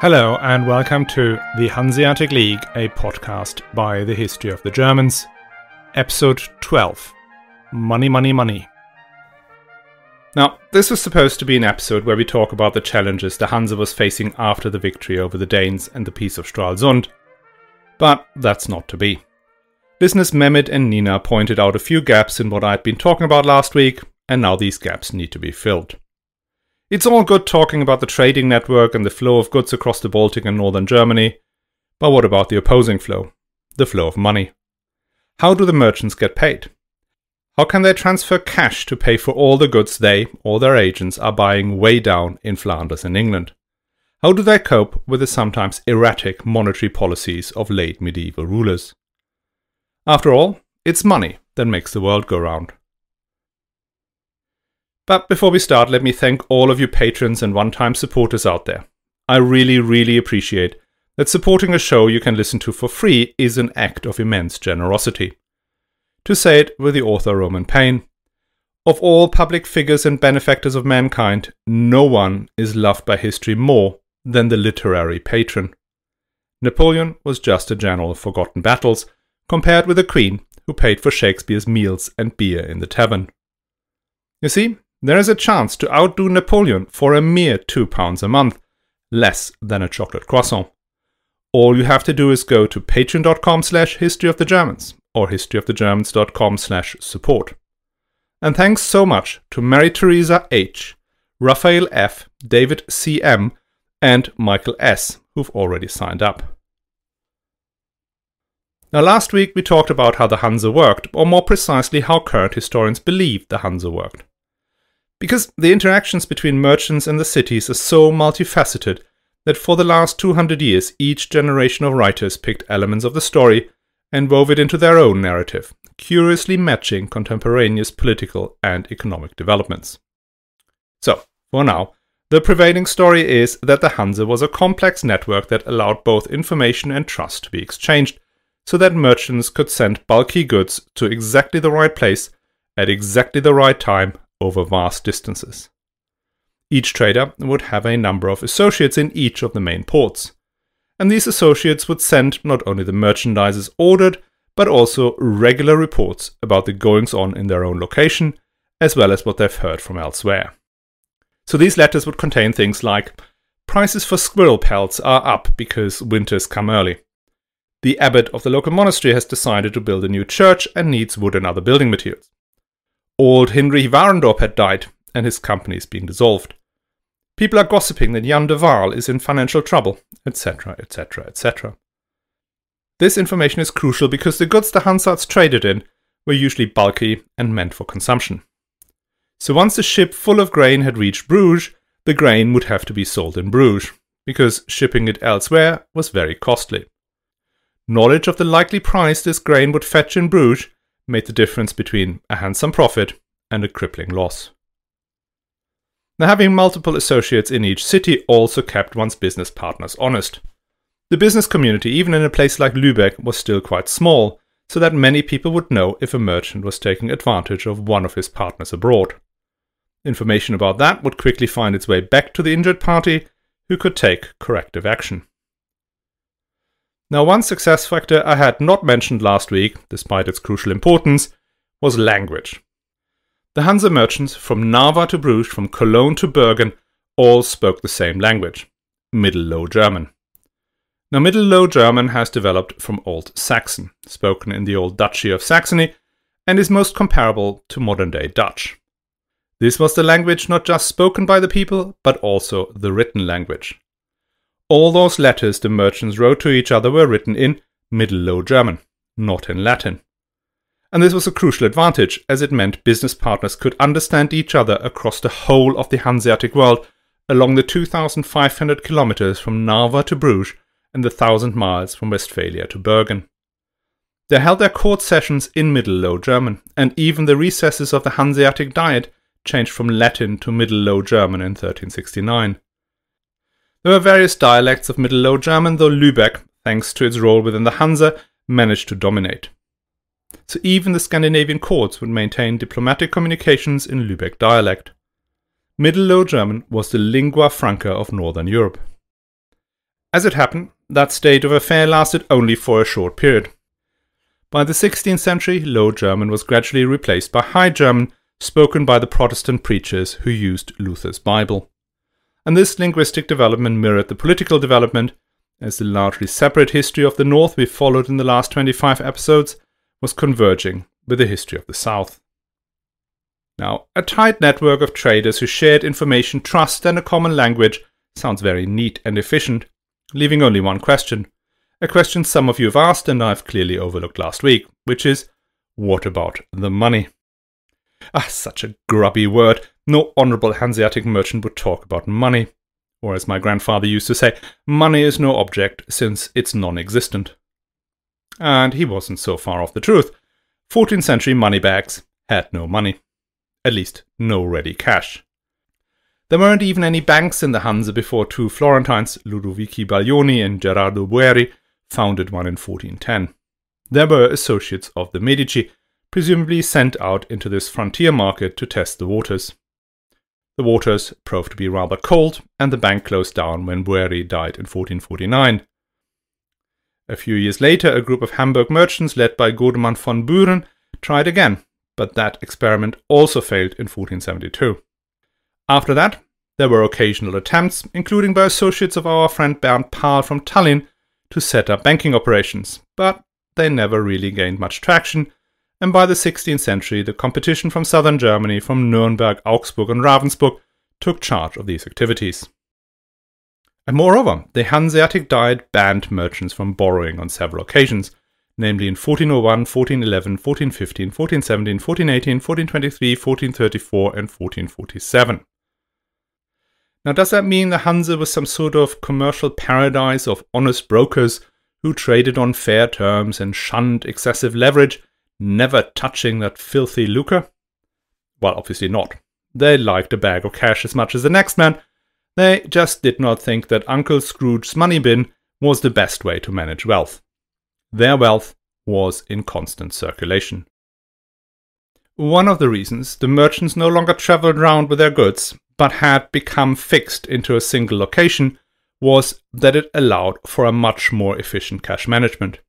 Hello, and welcome to the Hanseatic League, a podcast by the History of the Germans, episode 12 Money, Money, Money. Now, this was supposed to be an episode where we talk about the challenges the Hanse was facing after the victory over the Danes and the Peace of Stralsund, but that's not to be. Listeners Mehmet and Nina pointed out a few gaps in what I'd been talking about last week, and now these gaps need to be filled. It's all good talking about the trading network and the flow of goods across the Baltic and northern Germany, but what about the opposing flow? The flow of money. How do the merchants get paid? How can they transfer cash to pay for all the goods they or their agents are buying way down in Flanders and England? How do they cope with the sometimes erratic monetary policies of late medieval rulers? After all, it's money that makes the world go round. But before we start, let me thank all of you patrons and one time supporters out there. I really, really appreciate that supporting a show you can listen to for free is an act of immense generosity. To say it with the author Roman Payne of all public figures and benefactors of mankind, no one is loved by history more than the literary patron. Napoleon was just a general of forgotten battles, compared with a queen who paid for Shakespeare's meals and beer in the tavern. You see, there is a chance to outdo Napoleon for a mere two pounds a month, less than a chocolate croissant. All you have to do is go to patreon.com slash history of the Germans or historyofthegermans.com slash support. And thanks so much to Mary Teresa H., Raphael F., David C.M., and Michael S., who've already signed up. Now, last week we talked about how the Hanse worked, or more precisely, how current historians believe the Hanse worked. Because the interactions between merchants and the cities are so multifaceted that for the last 200 years each generation of writers picked elements of the story and wove it into their own narrative, curiously matching contemporaneous political and economic developments. So, for now, the prevailing story is that the Hanse was a complex network that allowed both information and trust to be exchanged, so that merchants could send bulky goods to exactly the right place at exactly the right time over vast distances. Each trader would have a number of associates in each of the main ports, and these associates would send not only the merchandises ordered, but also regular reports about the goings on in their own location, as well as what they've heard from elsewhere. So these letters would contain things like prices for squirrel pelts are up because winters come early. The abbot of the local monastery has decided to build a new church and needs wood and other building materials. Old Hinrich Warendorp had died, and his company is being dissolved. People are gossiping that Jan de Waal is in financial trouble, etc., etc., etc. This information is crucial because the goods the Hansards traded in were usually bulky and meant for consumption. So once the ship full of grain had reached Bruges, the grain would have to be sold in Bruges, because shipping it elsewhere was very costly. Knowledge of the likely price this grain would fetch in Bruges made the difference between a handsome profit and a crippling loss. Now, having multiple associates in each city also kept one's business partners honest. The business community, even in a place like Lübeck, was still quite small, so that many people would know if a merchant was taking advantage of one of his partners abroad. Information about that would quickly find its way back to the injured party, who could take corrective action. Now, one success factor I had not mentioned last week, despite its crucial importance, was language. The Hanse merchants from Narva to Bruges, from Cologne to Bergen, all spoke the same language Middle Low German. Now, Middle Low German has developed from Old Saxon, spoken in the Old Duchy of Saxony, and is most comparable to modern day Dutch. This was the language not just spoken by the people, but also the written language. All those letters the merchants wrote to each other were written in Middle Low German, not in Latin. And this was a crucial advantage, as it meant business partners could understand each other across the whole of the Hanseatic world along the 2,500 kilometers from Narva to Bruges and the 1,000 miles from Westphalia to Bergen. They held their court sessions in Middle Low German, and even the recesses of the Hanseatic Diet changed from Latin to Middle Low German in 1369. There were various dialects of Middle Low German, though Lübeck, thanks to its role within the Hanse, managed to dominate. So even the Scandinavian courts would maintain diplomatic communications in Lübeck dialect. Middle Low German was the lingua franca of Northern Europe. As it happened, that state of affair lasted only for a short period. By the 16th century, Low German was gradually replaced by High German, spoken by the Protestant preachers who used Luther's Bible. And this linguistic development mirrored the political development, as the largely separate history of the North we followed in the last 25 episodes was converging with the history of the South. Now, a tight network of traders who shared information, trust, and a common language sounds very neat and efficient, leaving only one question. A question some of you have asked and I've clearly overlooked last week, which is what about the money? Ah, such a grubby word. No honourable Hanseatic merchant would talk about money. Or as my grandfather used to say, money is no object since it's non existent. And he wasn't so far off the truth. 14th century money bags had no money. At least, no ready cash. There weren't even any banks in the Hanse before two Florentines, Ludovici Baglioni and Gerardo Bueri, founded one in 1410. There were associates of the Medici, presumably sent out into this frontier market to test the waters. The waters proved to be rather cold, and the bank closed down when Bueri died in 1449. A few years later, a group of Hamburg merchants led by Godemann von Buren tried again, but that experiment also failed in 1472. After that, there were occasional attempts, including by associates of our friend Bernd Pahl from Tallinn, to set up banking operations, but they never really gained much traction, and by the 16th century the competition from southern Germany, from Nuremberg, Augsburg and Ravensburg, took charge of these activities. And moreover, the Hanseatic Diet banned merchants from borrowing on several occasions, namely in 1401, 1411, 1415, 1417, 1418, 1423, 1434 and 1447. Now, does that mean the Hanse was some sort of commercial paradise of honest brokers who traded on fair terms and shunned excessive leverage, never touching that filthy lucre? Well, obviously not. They liked a bag of cash as much as the next man. They just did not think that Uncle Scrooge's money bin was the best way to manage wealth. Their wealth was in constant circulation. One of the reasons the merchants no longer traveled round with their goods but had become fixed into a single location was that it allowed for a much more efficient cash management.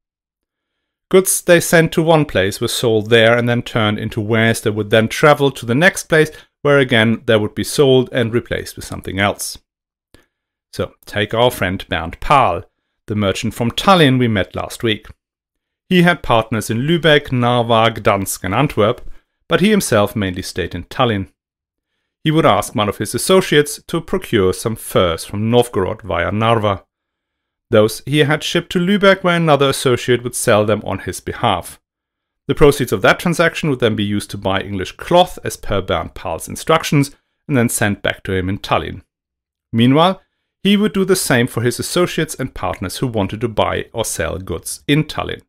Goods they sent to one place were sold there and then turned into wares that would then travel to the next place where again they would be sold and replaced with something else. So take our friend Bernd Pahl, the merchant from Tallinn we met last week. He had partners in Lübeck, Narva, Gdansk and Antwerp, but he himself mainly stayed in Tallinn he would ask one of his associates to procure some furs from Novgorod via Narva. Those he had shipped to Lübeck where another associate would sell them on his behalf. The proceeds of that transaction would then be used to buy English cloth as per Bernd Pahl's instructions and then sent back to him in Tallinn. Meanwhile, he would do the same for his associates and partners who wanted to buy or sell goods in Tallinn.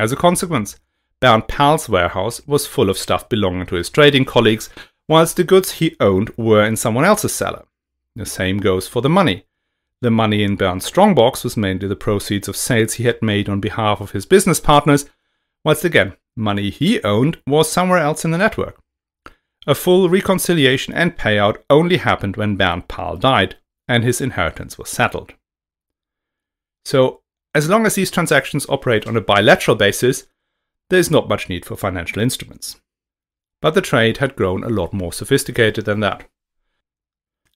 As a consequence, Bernd Pahl's warehouse was full of stuff belonging to his trading colleagues whilst the goods he owned were in someone else's cellar. The same goes for the money. The money in Bernd's strongbox was mainly the proceeds of sales he had made on behalf of his business partners, whilst again, money he owned was somewhere else in the network. A full reconciliation and payout only happened when Bernd Pahl died and his inheritance was settled. So, as long as these transactions operate on a bilateral basis, there is not much need for financial instruments but the trade had grown a lot more sophisticated than that.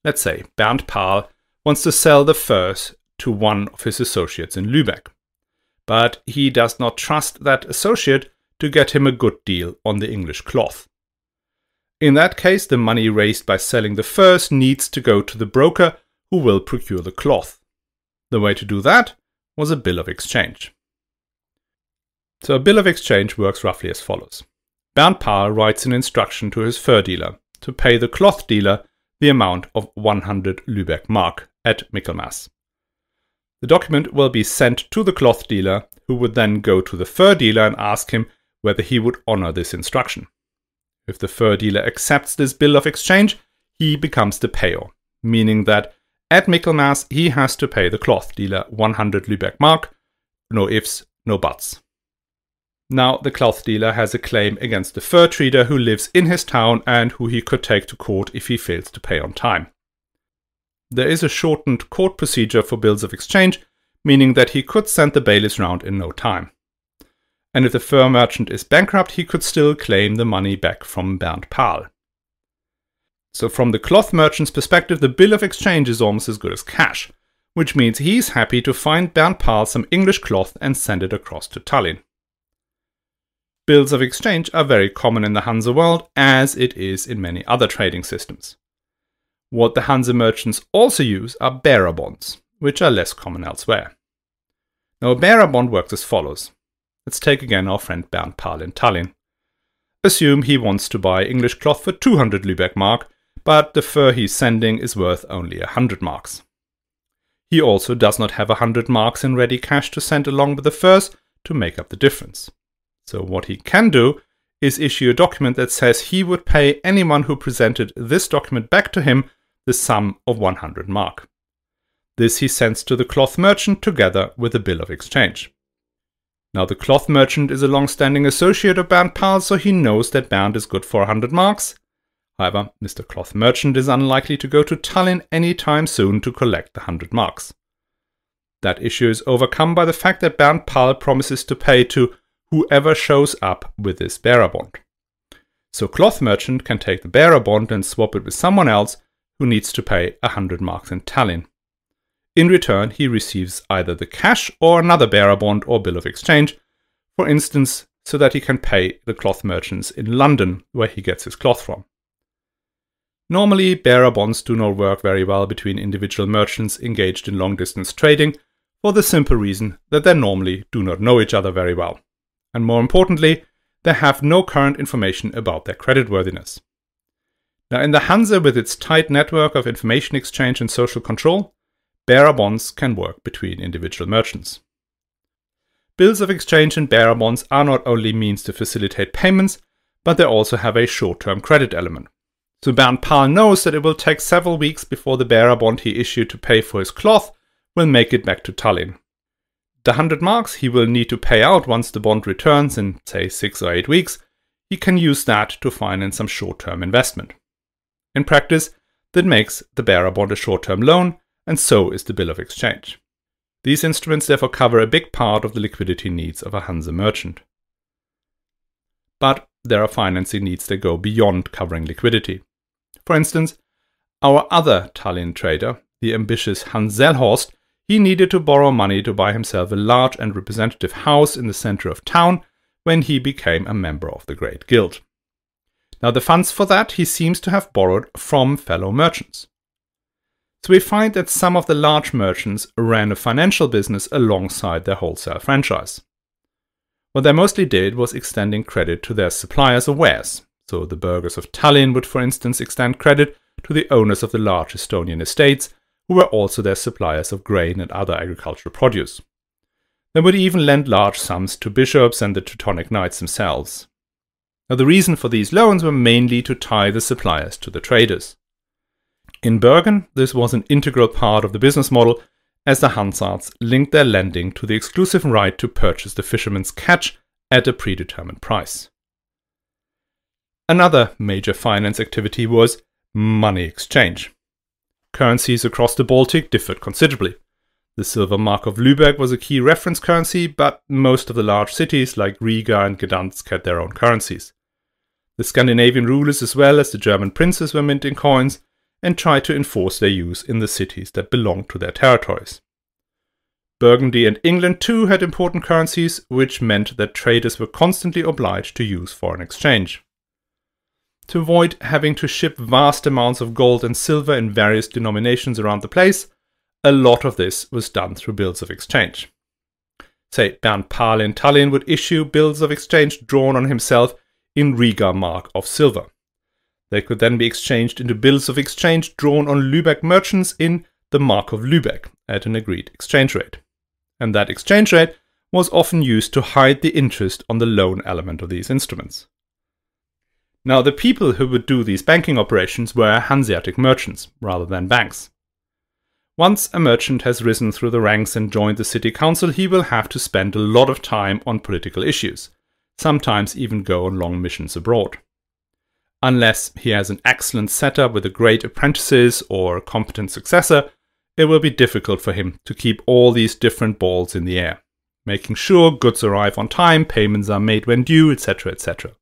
Let's say Bernd Pahl wants to sell the furs to one of his associates in Lübeck, but he does not trust that associate to get him a good deal on the English cloth. In that case, the money raised by selling the furs needs to go to the broker who will procure the cloth. The way to do that was a bill of exchange. So a bill of exchange works roughly as follows. Bernd Pahl writes an instruction to his fur dealer to pay the cloth dealer the amount of 100 Lübeck mark at Michaelmas. The document will be sent to the cloth dealer, who would then go to the fur dealer and ask him whether he would honor this instruction. If the fur dealer accepts this bill of exchange, he becomes the payer, meaning that at Michaelmas he has to pay the cloth dealer 100 Lübeck mark, no ifs, no buts. Now, the cloth dealer has a claim against the fur trader who lives in his town and who he could take to court if he fails to pay on time. there is a shortened court procedure for bills of exchange, meaning that he could send the bailiffs round in no time. And if the fur merchant is bankrupt, he could still claim the money back from Bernd Pahl. So, from the cloth merchant's perspective, the bill of exchange is almost as good as cash, which means he's happy to find Bernd Pahl some English cloth and send it across to Tallinn. Bills of exchange are very common in the Hansa world, as it is in many other trading systems. What the Hansa merchants also use are bearer bonds, which are less common elsewhere. Now, a bearer bond works as follows. Let's take again our friend Bernd Pahl in Tallinn. Assume he wants to buy English cloth for 200 Lübeck mark, but the fur he's sending is worth only 100 marks. He also does not have 100 marks in ready cash to send along with the furs to make up the difference. So what he can do is issue a document that says he would pay anyone who presented this document back to him the sum of 100 mark. This he sends to the cloth merchant together with a bill of exchange. Now the cloth merchant is a long-standing associate of Bernd Pahl, so he knows that Bernd is good for 100 marks. However, Mr. Cloth Merchant is unlikely to go to Tallinn any time soon to collect the 100 marks. That issue is overcome by the fact that Bernd Pahl promises to pay to whoever shows up with this bearer bond. So cloth merchant can take the bearer bond and swap it with someone else who needs to pay 100 marks in Tallinn. In return, he receives either the cash or another bearer bond or bill of exchange, for instance, so that he can pay the cloth merchants in London, where he gets his cloth from. Normally, bearer bonds do not work very well between individual merchants engaged in long distance trading, for the simple reason that they normally do not know each other very well and more importantly, they have no current information about their creditworthiness. Now, in the Hansa, with its tight network of information exchange and social control, bearer bonds can work between individual merchants. Bills of exchange and bearer bonds are not only means to facilitate payments, but they also have a short term credit element. So Bernd Pahl knows that it will take several weeks before the bearer bond he issued to pay for his cloth will make it back to Tallinn. The 100 marks he will need to pay out once the bond returns in, say, 6 or 8 weeks, he can use that to finance some short term investment. In practice, that makes the bearer bond a short term loan, and so is the bill of exchange. These instruments therefore cover a big part of the liquidity needs of a Hansa merchant. But there are financing needs that go beyond covering liquidity. For instance, our other Tallinn trader, the ambitious Hans Zellhorst, he needed to borrow money to buy himself a large and representative house in the center of town when he became a member of the Great Guild. Now, the funds for that he seems to have borrowed from fellow merchants. So we find that some of the large merchants ran a financial business alongside their wholesale franchise. What they mostly did was extending credit to their suppliers of wares. So the burghers of Tallinn would, for instance, extend credit to the owners of the large Estonian estates who were also their suppliers of grain and other agricultural produce. They would even lend large sums to bishops and the Teutonic knights themselves. Now, the reason for these loans were mainly to tie the suppliers to the traders. In Bergen, this was an integral part of the business model, as the Hansards linked their lending to the exclusive right to purchase the fishermen's catch at a predetermined price. Another major finance activity was money exchange currencies across the Baltic differed considerably. The silver mark of Lübeck was a key reference currency, but most of the large cities like Riga and Gdansk had their own currencies. The Scandinavian rulers as well as the German princes were minting coins and tried to enforce their use in the cities that belonged to their territories. Burgundy and England too had important currencies, which meant that traders were constantly obliged to use foreign exchange. To avoid having to ship vast amounts of gold and silver in various denominations around the place, a lot of this was done through bills of exchange. Say, Bernd Pahl in Tallinn would issue bills of exchange drawn on himself in Riga mark of silver. They could then be exchanged into bills of exchange drawn on Lübeck merchants in the mark of Lübeck at an agreed exchange rate. And that exchange rate was often used to hide the interest on the loan element of these instruments. Now, the people who would do these banking operations were Hanseatic merchants rather than banks. Once a merchant has risen through the ranks and joined the city council, he will have to spend a lot of time on political issues, sometimes even go on long missions abroad. Unless he has an excellent setup with a great apprentices or a competent successor, it will be difficult for him to keep all these different balls in the air, making sure goods arrive on time, payments are made when due, etc., etc.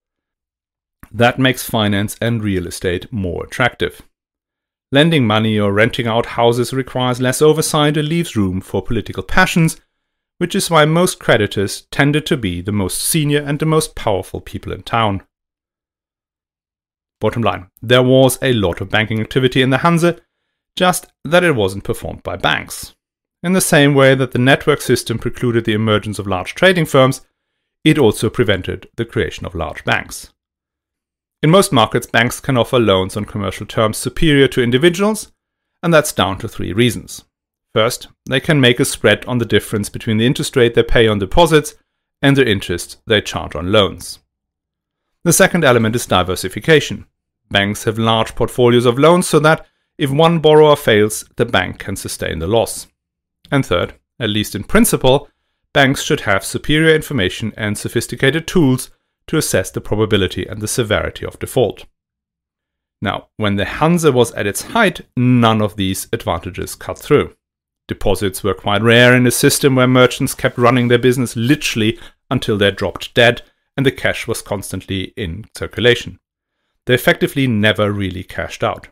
That makes finance and real estate more attractive. Lending money or renting out houses requires less oversight and leaves room for political passions, which is why most creditors tended to be the most senior and the most powerful people in town. Bottom line, there was a lot of banking activity in the Hanse, just that it wasn't performed by banks. In the same way that the network system precluded the emergence of large trading firms, it also prevented the creation of large banks. In most markets, banks can offer loans on commercial terms superior to individuals, and that's down to three reasons. First, they can make a spread on the difference between the interest rate they pay on deposits and the interest they charge on loans. The second element is diversification. Banks have large portfolios of loans so that if one borrower fails, the bank can sustain the loss. And third, at least in principle, banks should have superior information and sophisticated tools to assess the probability and the severity of default. Now, when the Hanse was at its height, none of these advantages cut through. Deposits were quite rare in a system where merchants kept running their business literally until they dropped dead and the cash was constantly in circulation they effectively never really cashed out.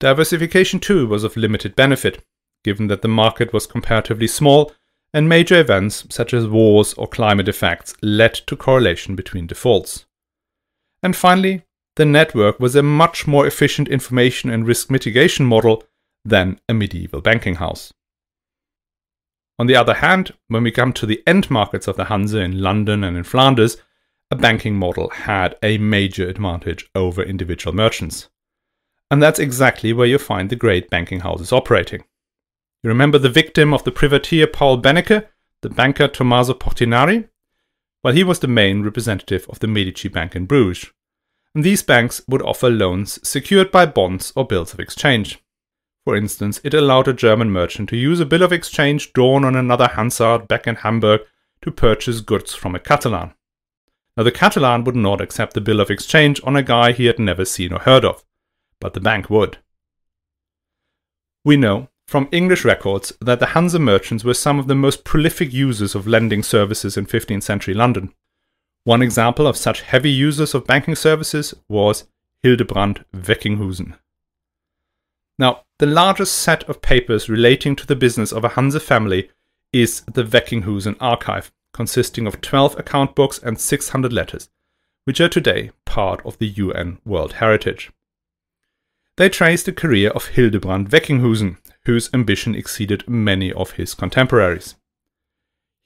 Diversification too was of limited benefit, given that the market was comparatively small and major events such as wars or climate effects led to correlation between defaults. And finally, the network was a much more efficient information and risk mitigation model than a medieval banking house. On the other hand, when we come to the end markets of the Hanse in London and in Flanders, a banking model had a major advantage over individual merchants. And that's exactly where you find the great banking houses operating. You remember the victim of the privateer Paul Benecke, the banker Tommaso Portinari? Well, he was the main representative of the Medici Bank in Bruges. And these banks would offer loans secured by bonds or bills of exchange. For instance, it allowed a German merchant to use a bill of exchange drawn on another Hansard back in Hamburg to purchase goods from a Catalan. Now, the Catalan would not accept the bill of exchange on a guy he had never seen or heard of, but the bank would. We know from English records that the Hanse merchants were some of the most prolific users of lending services in 15th century London. One example of such heavy users of banking services was Hildebrand Veckinchusen. Now, the largest set of papers relating to the business of a Hanse family is the Veckinchusen archive, consisting of 12 account books and 600 letters, which are today part of the UN World Heritage. They trace the career of Hildebrand Veckinchusen, whose ambition exceeded many of his contemporaries.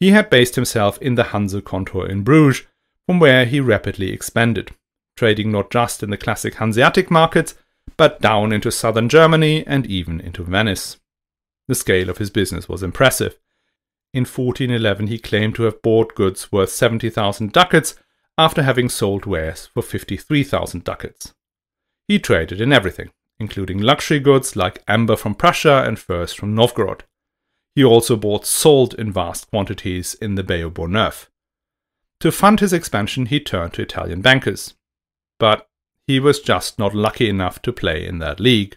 He had based himself in the Hanse Kontor in Bruges, from where he rapidly expanded, trading not just in the classic Hanseatic markets, but down into southern Germany and even into Venice. The scale of his business was impressive, in 1411, he claimed to have bought goods worth 70,000 ducats after having sold wares for 53,000 ducats. He traded in everything, including luxury goods like amber from Prussia and furs from Novgorod. He also bought salt in vast quantities in the Bay of Bourgneuf. To fund his expansion, he turned to Italian bankers. But he was just not lucky enough to play in that league.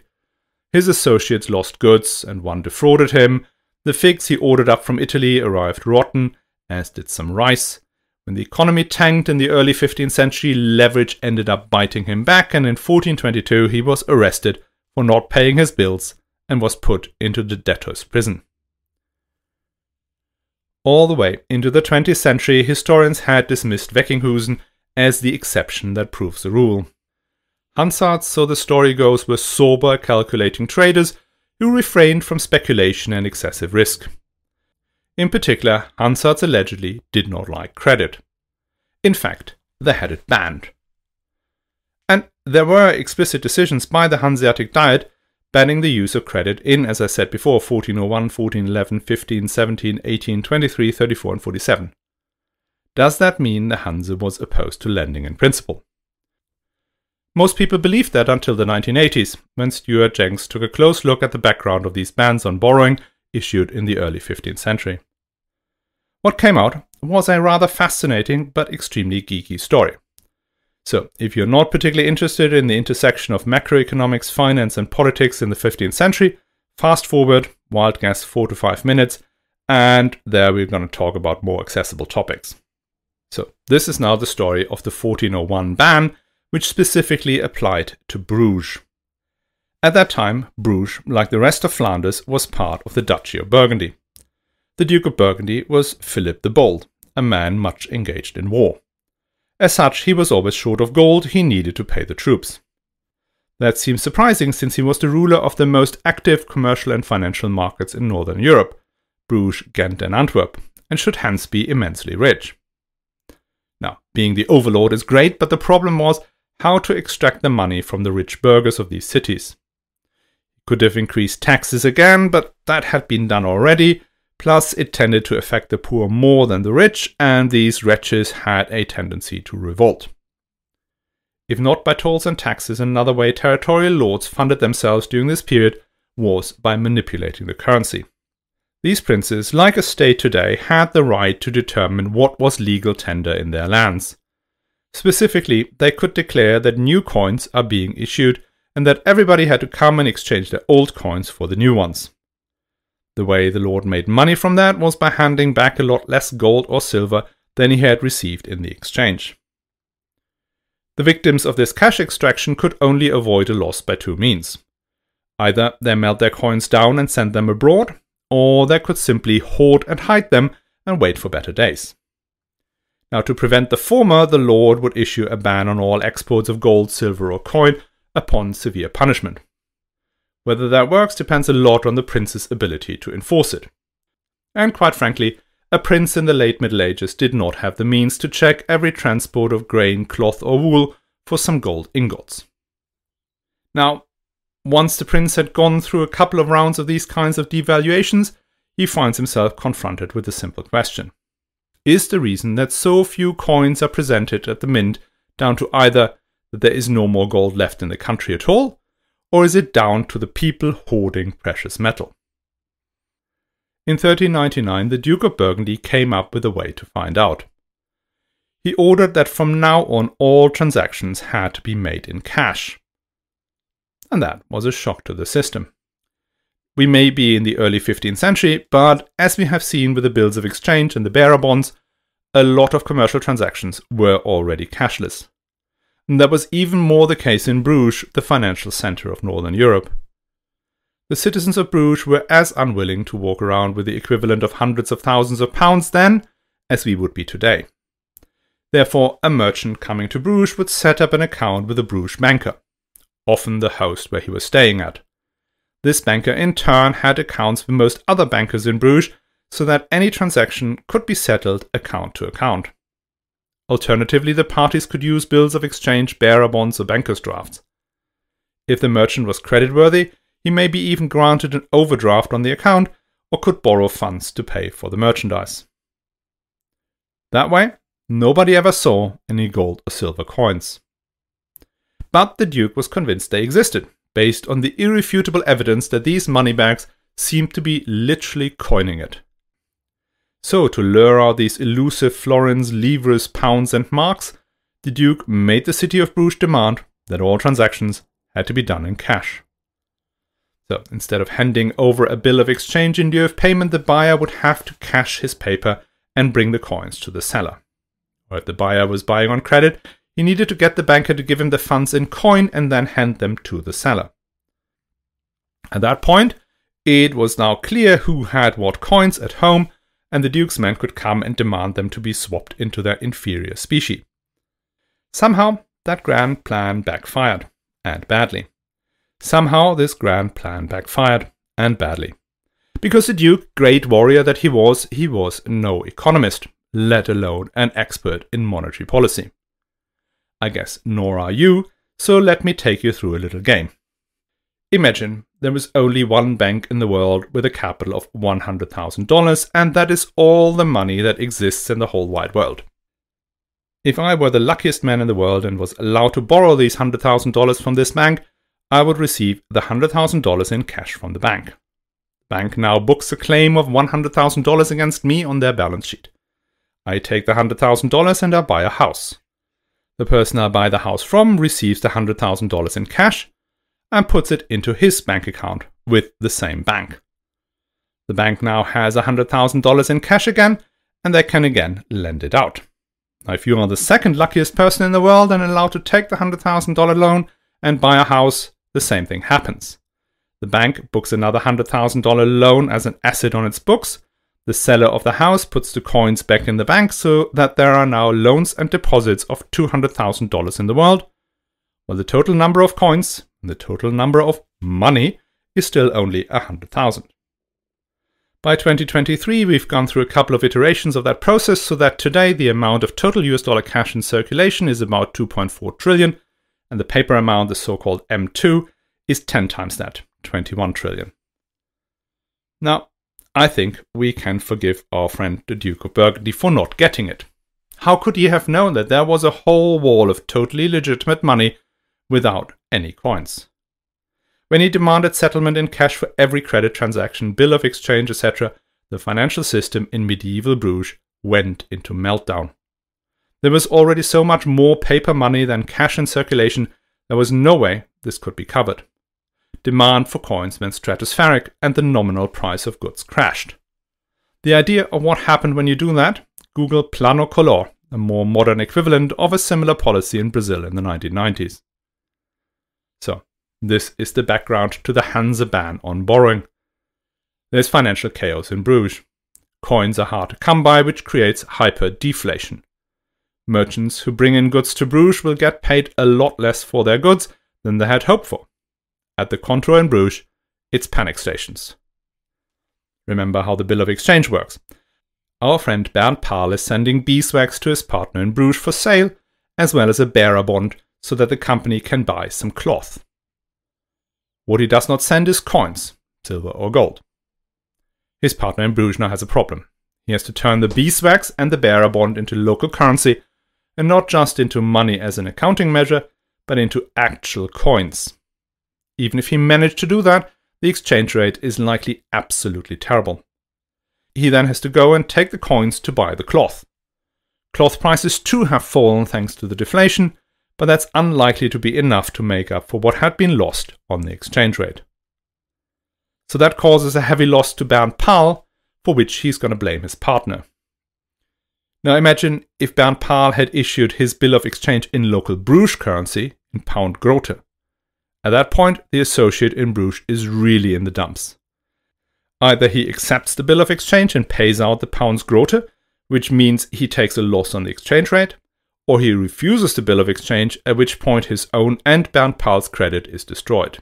His associates lost goods, and one defrauded him, the figs he ordered up from Italy arrived rotten, as did some rice. When the economy tanked in the early 15th century, leverage ended up biting him back, and in 1422 he was arrested for not paying his bills and was put into the debtor's prison. All the way into the 20th century, historians had dismissed Veckinchusen as the exception that proves the rule. Hansards, so the story goes, were sober, calculating traders who refrained from speculation and excessive risk. In particular, Hansards allegedly did not like credit. In fact, they had it banned. And there were explicit decisions by the Hanseatic Diet banning the use of credit in, as I said before, 1401, 1411, 15, 17, 18, 23, 34, and 47. Does that mean the Hanse was opposed to lending in principle? Most people believed that until the 1980s, when Stuart Jenks took a close look at the background of these bans on borrowing issued in the early 15th century. What came out was a rather fascinating but extremely geeky story. So, if you're not particularly interested in the intersection of macroeconomics, finance, and politics in the 15th century, fast forward, wild guess, four to five minutes, and there we're going to talk about more accessible topics. So, this is now the story of the 1401 ban, which specifically applied to Bruges. At that time, Bruges, like the rest of Flanders, was part of the Duchy of Burgundy. The Duke of Burgundy was Philip the Bold, a man much engaged in war. As such, he was always short of gold he needed to pay the troops. That seems surprising since he was the ruler of the most active commercial and financial markets in Northern Europe, Bruges, Ghent, and Antwerp, and should hence be immensely rich. Now, being the overlord is great, but the problem was how to extract the money from the rich burghers of these cities. Could have increased taxes again, but that had been done already, Plus, it tended to affect the poor more than the rich, and these wretches had a tendency to revolt. If not by tolls and taxes, another way territorial lords funded themselves during this period was by manipulating the currency. These princes, like a state today, had the right to determine what was legal tender in their lands. Specifically, they could declare that new coins are being issued and that everybody had to come and exchange their old coins for the new ones. The way the Lord made money from that was by handing back a lot less gold or silver than he had received in the exchange. The victims of this cash extraction could only avoid a loss by two means. Either they melt their coins down and send them abroad, or they could simply hoard and hide them and wait for better days. Now, to prevent the former, the Lord would issue a ban on all exports of gold, silver, or coin upon severe punishment. Whether that works depends a lot on the prince's ability to enforce it. And quite frankly, a prince in the late Middle Ages did not have the means to check every transport of grain, cloth, or wool for some gold ingots. Now, once the prince had gone through a couple of rounds of these kinds of devaluations, he finds himself confronted with a simple question. Is the reason that so few coins are presented at the mint down to either that there is no more gold left in the country at all, or is it down to the people hoarding precious metal? In 1399, the Duke of Burgundy came up with a way to find out. He ordered that from now on all transactions had to be made in cash. And that was a shock to the system. We may be in the early 15th century, but as we have seen with the bills of exchange and the bearer bonds, a lot of commercial transactions were already cashless. That was even more the case in Bruges, the financial center of Northern Europe. The citizens of Bruges were as unwilling to walk around with the equivalent of hundreds of thousands of pounds then as we would be today. Therefore, a merchant coming to Bruges would set up an account with a Bruges banker, often the host where he was staying at. This banker in turn had accounts with most other bankers in Bruges so that any transaction could be settled account to account. Alternatively, the parties could use bills of exchange, bearer bonds, or banker's drafts. If the merchant was creditworthy, he may be even granted an overdraft on the account or could borrow funds to pay for the merchandise. That way, nobody ever saw any gold or silver coins. But the Duke was convinced they existed, based on the irrefutable evidence that these money bags seemed to be literally coining it. So, to lure out these elusive florins, livres, pounds, and marks, the Duke made the city of Bruges demand that all transactions had to be done in cash. So, instead of handing over a bill of exchange in lieu of payment, the buyer would have to cash his paper and bring the coins to the seller. Or if the buyer was buying on credit, he needed to get the banker to give him the funds in coin and then hand them to the seller. At that point, it was now clear who had what coins at home and the Duke's men could come and demand them to be swapped into their inferior species. Somehow, that grand plan backfired, and badly. Somehow, this grand plan backfired, and badly. Because the Duke, great warrior that he was, he was no economist, let alone an expert in monetary policy. I guess nor are you, so let me take you through a little game. Imagine there is only one bank in the world with a capital of $100,000, and that is all the money that exists in the whole wide world. If I were the luckiest man in the world and was allowed to borrow these $100,000 from this bank, I would receive the $100,000 in cash from the bank. The bank now books a claim of $100,000 against me on their balance sheet. I take the $100,000 and I buy a house. The person I buy the house from receives the $100,000 in cash and puts it into his bank account with the same bank. The bank now has $100,000 in cash again, and they can again lend it out. Now, if you are the second luckiest person in the world and allowed to take the $100,000 loan and buy a house, the same thing happens. The bank books another $100,000 loan as an asset on its books. The seller of the house puts the coins back in the bank so that there are now loans and deposits of $200,000 in the world, while the total number of coins, the total number of money, is still only 100,000. By 2023, we've gone through a couple of iterations of that process so that today the amount of total US dollar cash in circulation is about 2.4 trillion, and the paper amount, the so called M2, is 10 times that, 21 trillion. Now, I think we can forgive our friend the Duke of Burgundy for not getting it. How could he have known that there was a whole wall of totally legitimate money without any coins? When he demanded settlement in cash for every credit transaction, bill of exchange, etc., the financial system in medieval Bruges went into meltdown. There was already so much more paper money than cash in circulation, there was no way this could be covered. Demand for coins went stratospheric and the nominal price of goods crashed. The idea of what happened when you do that? Google Plano Collor, a more modern equivalent of a similar policy in Brazil in the 1990s. So, this is the background to the Hanse ban on borrowing. There's financial chaos in Bruges. Coins are hard to come by, which creates hyper-deflation. Merchants who bring in goods to Bruges will get paid a lot less for their goods than they had hoped for. At the Comptoir in Bruges, it's panic stations. Remember how the bill of exchange works. Our friend Bernd Pahl is sending beeswax to his partner in Bruges for sale, as well as a bearer bond so that the company can buy some cloth. What he does not send is coins, silver or gold. His partner in Bruges now has a problem. He has to turn the beeswax and the bearer bond into local currency, and not just into money as an accounting measure, but into actual coins. Even if he managed to do that, the exchange rate is likely absolutely terrible. He then has to go and take the coins to buy the cloth. Cloth prices too have fallen thanks to the deflation, but that's unlikely to be enough to make up for what had been lost on the exchange rate. So that causes a heavy loss to Bernd Pahl, for which he's going to blame his partner. Now imagine if Bernd Pahl had issued his bill of exchange in local Bruges currency, in pound grote. At that point, the associate in Bruges is really in the dumps. Either he accepts the bill of exchange and pays out the pounds grote, which means he takes a loss on the exchange rate, or he refuses the bill of exchange, at which point his own and Bernd Pahl's credit is destroyed.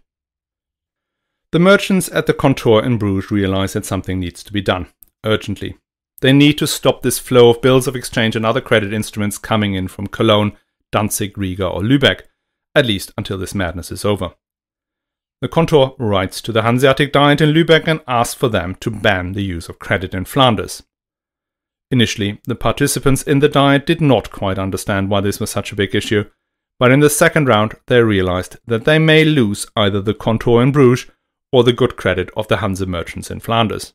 The merchants at the Comptoir in Bruges realize that something needs to be done, urgently. They need to stop this flow of bills of exchange and other credit instruments coming in from Cologne, Danzig, Riga, or Lübeck, at least until this madness is over. The Comptoir writes to the Hanseatic Diet in Lübeck and asks for them to ban the use of credit in Flanders. Initially, the participants in the diet did not quite understand why this was such a big issue, but in the second round they realized that they may lose either the Comptoir in Bruges or the good credit of the Hanse merchants in Flanders.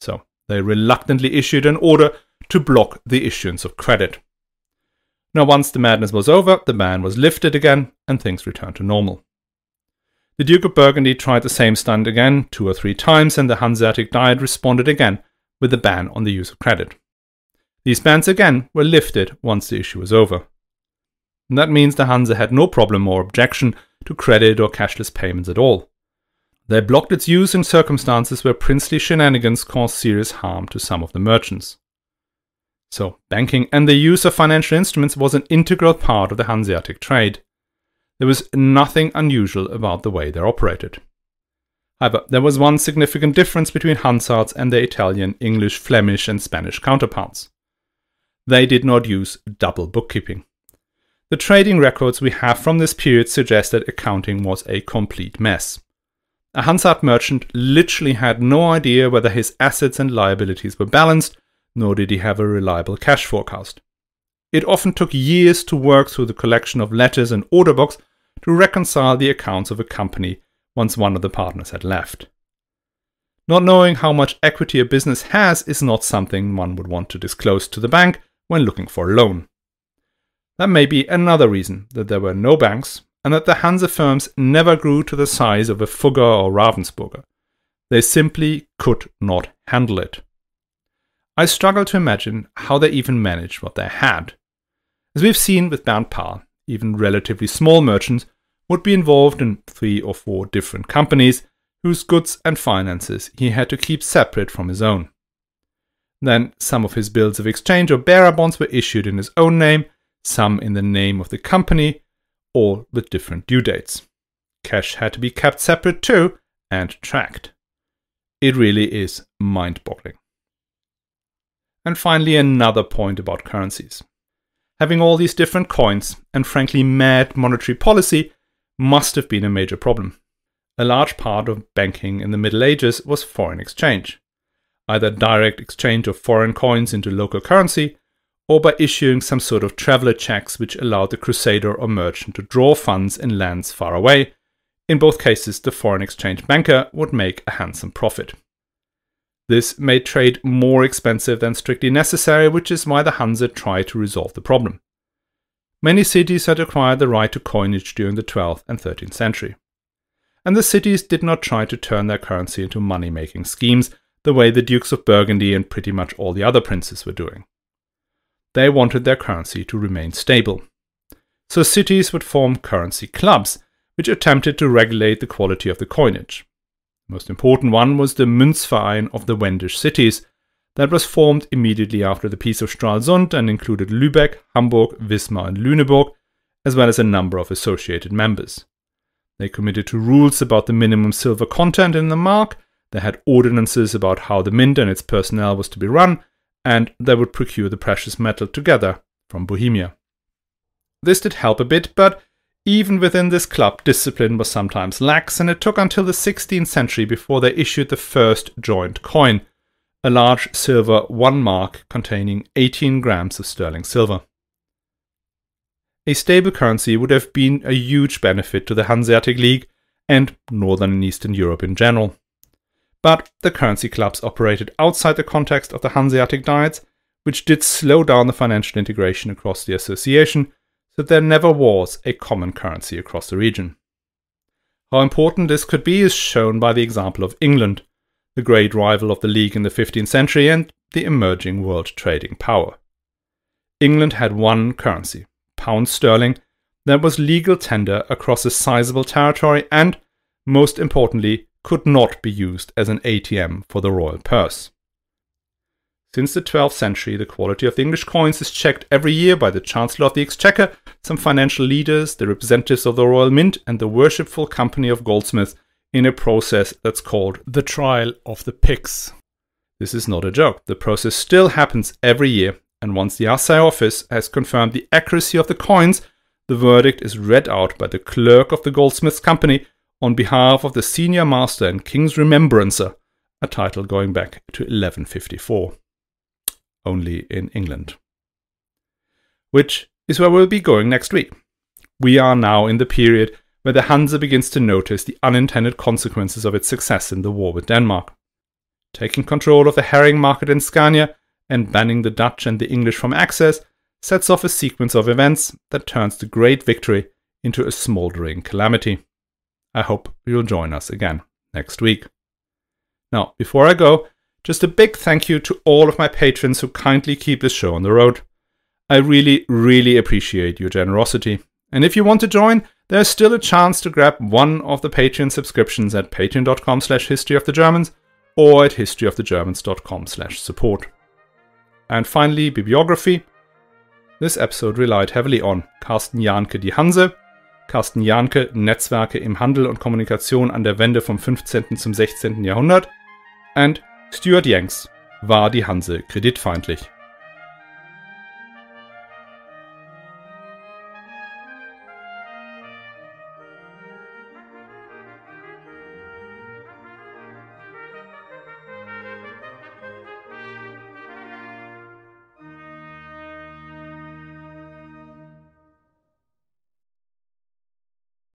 So they reluctantly issued an order to block the issuance of credit. Now, once the madness was over, the ban was lifted again and things returned to normal. The Duke of Burgundy tried the same stunt again two or three times, and the Hanseatic Diet responded again with a ban on the use of credit. These bans again were lifted once the issue was over. And that means the Hanse had no problem or objection to credit or cashless payments at all. They blocked its use in circumstances where princely shenanigans caused serious harm to some of the merchants. So, banking and the use of financial instruments was an integral part of the Hanseatic trade. There was nothing unusual about the way they operated. However, there was one significant difference between Hansards and their Italian, English, Flemish, and Spanish counterparts they did not use double bookkeeping. The trading records we have from this period suggest that accounting was a complete mess. A Hansard merchant literally had no idea whether his assets and liabilities were balanced, nor did he have a reliable cash forecast. It often took years to work through the collection of letters and order books to reconcile the accounts of a company once one of the partners had left. Not knowing how much equity a business has is not something one would want to disclose to the bank, when looking for a loan. That may be another reason that there were no banks and that the Hanse firms never grew to the size of a Fugger or Ravensburger. They simply could not handle it. I struggle to imagine how they even managed what they had. As we've seen with Bernd Pahl, even relatively small merchants would be involved in three or four different companies whose goods and finances he had to keep separate from his own. Then some of his bills of exchange or bearer bonds were issued in his own name, some in the name of the company, all with different due dates. Cash had to be kept separate too and tracked. It really is mind boggling. And finally, another point about currencies. Having all these different coins and frankly mad monetary policy must have been a major problem. A large part of banking in the Middle Ages was foreign exchange, either direct exchange of foreign coins into local currency or by issuing some sort of traveler checks which allowed the crusader or merchant to draw funds in lands far away. In both cases, the foreign exchange banker would make a handsome profit. This made trade more expensive than strictly necessary, which is why the Hanse tried to resolve the problem. Many cities had acquired the right to coinage during the 12th and 13th century. And the cities did not try to turn their currency into money making schemes the way the Dukes of Burgundy and pretty much all the other princes were doing. They wanted their currency to remain stable. So cities would form currency clubs, which attempted to regulate the quality of the coinage. The most important one was the Münzverein of the Wendish cities, that was formed immediately after the Peace of Stralsund and included Lübeck, Hamburg, Wismar, and Lüneburg, as well as a number of associated members. They committed to rules about the minimum silver content in the mark, they had ordinances about how the mint and its personnel was to be run, and they would procure the precious metal together from Bohemia. This did help a bit, but even within this club, discipline was sometimes lax, and it took until the 16th century before they issued the first joint coin, a large silver one mark containing 18 grams of sterling silver. A stable currency would have been a huge benefit to the Hanseatic League and Northern and Eastern Europe in general. But the currency clubs operated outside the context of the Hanseatic Diets, which did slow down the financial integration across the association so there never was a common currency across the region. How important this could be is shown by the example of England, the great rival of the League in the 15th century and the emerging world trading power. England had one currency, pound sterling, that was legal tender across a sizable territory and, most importantly, could not be used as an ATM for the royal purse. Since the 12th century, the quality of the English coins is checked every year by the Chancellor of the Exchequer, some financial leaders, the representatives of the Royal Mint, and the Worshipful Company of Goldsmiths in a process that's called the Trial of the Pyx. This is not a joke. The process still happens every year, and once the Assay office has confirmed the accuracy of the coins, the verdict is read out by the clerk of the Goldsmiths Company on behalf of the senior master and king's remembrancer, uh, a title going back to 1154 only in England. Which is where we'll be going next week. We are now in the period where the Hanse begins to notice the unintended consequences of its success in the war with Denmark. Taking control of the herring market in Scania and banning the Dutch and the English from access sets off a sequence of events that turns the great victory into a smouldering calamity. I hope you'll join us again next week. Now, before I go, just a big thank you to all of my patrons who kindly keep this show on the road. I really, really appreciate your generosity. And if you want to join, there's still a chance to grab one of the Patreon subscriptions at patreon.com slash historyofthegermans or at historyofthegermans.com slash support. And finally, bibliography. This episode relied heavily on Carsten Jahnke Die Hanse, Carsten Jahnke Netzwerke im Handel und Kommunikation an der Wende vom 15. zum 16. Jahrhundert and Stuart Yanks war die Hanse kreditfeindlich.